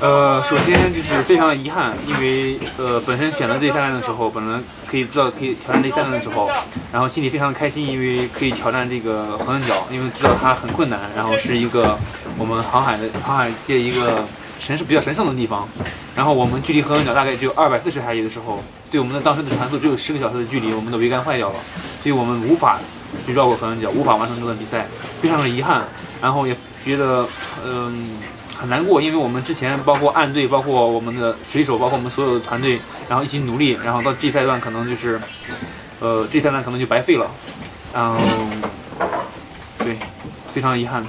呃，首先就是非常遗憾，因为呃本身选择这一赛段的时候，本来可以知道可以挑战这一赛段的时候，然后心里非常的开心，因为可以挑战这个横纹角，因为知道它很困难，然后是一个我们航海的航海界一个神圣比较神圣的地方。然后我们距离横纹角大概只有二百四十海里的时候，对我们的当时的船速只有十个小时的距离，我们的桅杆坏掉了，所以我们无法去绕过横纹角，无法完成这段比赛，非常的遗憾。然后也觉得嗯。很难过，因为我们之前包括暗队，包括我们的水手，包括我们所有的团队，然后一起努力，然后到这赛段可能就是，呃，这赛段可能就白费了，然后，对，非常遗憾。